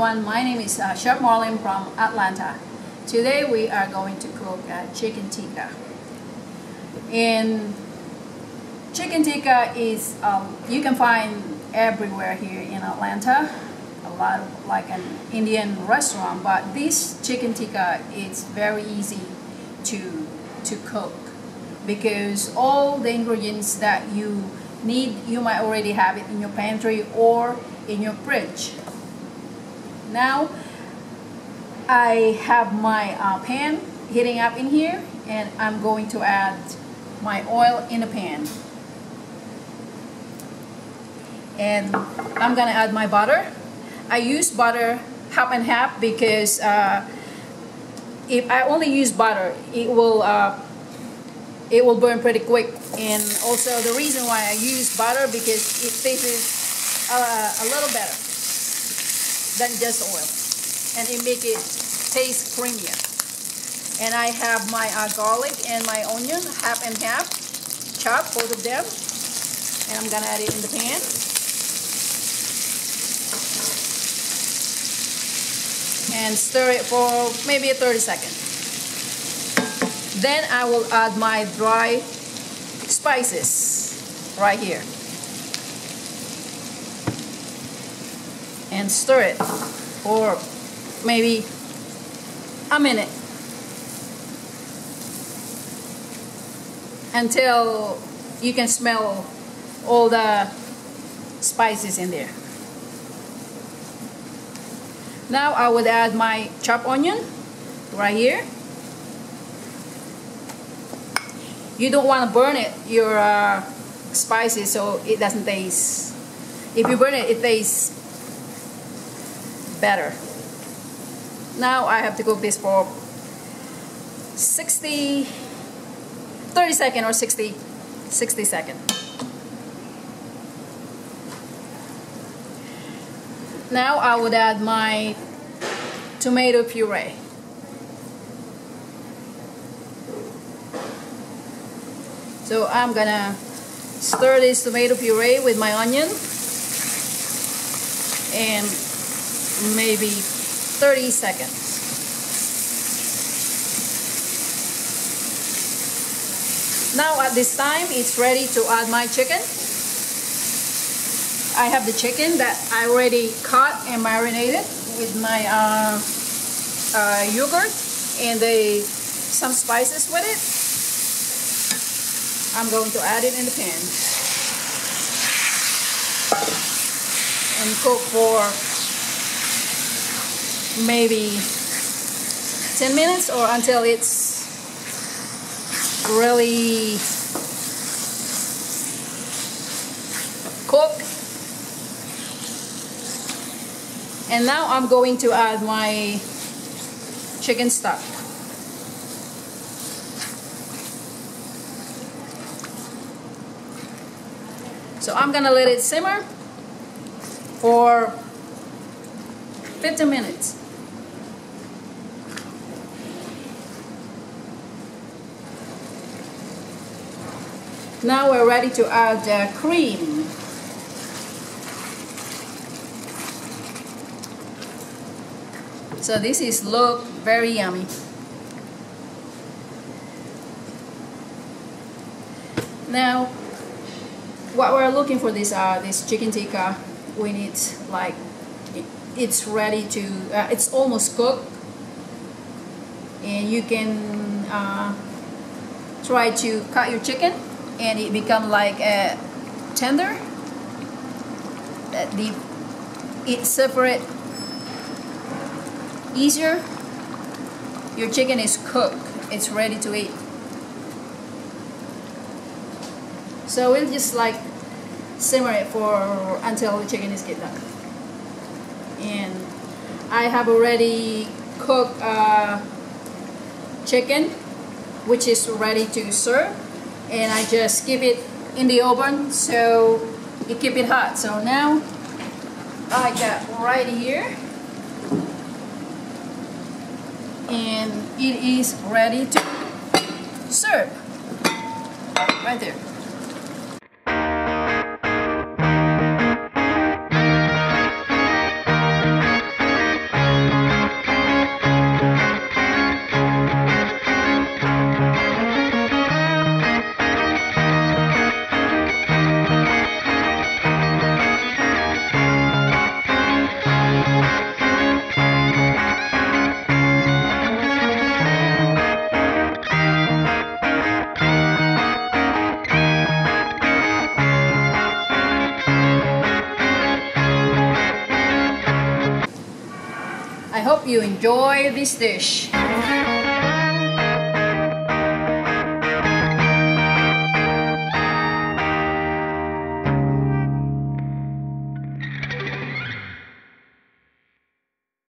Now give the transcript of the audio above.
Everyone, my name is uh, Chef Marlene from Atlanta. Today we are going to cook uh, chicken tikka. And chicken tikka is, um, you can find everywhere here in Atlanta. A lot of like an Indian restaurant, but this chicken tikka is very easy to, to cook because all the ingredients that you need, you might already have it in your pantry or in your fridge. Now I have my uh, pan heating up in here and I'm going to add my oil in the pan. And I'm gonna add my butter. I use butter half and half because uh, if I only use butter, it will uh, it will burn pretty quick. And also the reason why I use butter because it tastes uh, a little better than just oil. And it make it taste creamier. And I have my uh, garlic and my onion, half and half, chopped, both of them. And I'm gonna add it in the pan. And stir it for maybe 30 seconds. Then I will add my dry spices right here. And stir it for maybe a minute until you can smell all the spices in there. Now I would add my chopped onion right here. You don't want to burn it, your uh, spices, so it doesn't taste. If you burn it, it tastes better. Now I have to cook this for 60, 30 second or 60, 60 second. Now I would add my tomato puree. So I'm gonna stir this tomato puree with my onion and maybe 30 seconds. Now at this time, it's ready to add my chicken. I have the chicken that I already cut and marinated with my uh, uh, yogurt and the, some spices with it. I'm going to add it in the pan and cook for maybe 10 minutes or until it's really cooked. And now I'm going to add my chicken stock. So I'm gonna let it simmer for 15 minutes. Now we're ready to add the cream. So this is look very yummy. Now, what we're looking for this uh, this chicken tikka, we need like it's ready to uh, it's almost cooked, and you can uh, try to cut your chicken and it become like tender. That the it separate easier. Your chicken is cooked. It's ready to eat. So we'll just like simmer it for until the chicken is get done. And I have already cooked uh, chicken which is ready to serve and I just keep it in the oven so it keep it hot. So now I got right here and it is ready to serve right there. Hope you enjoy this dish.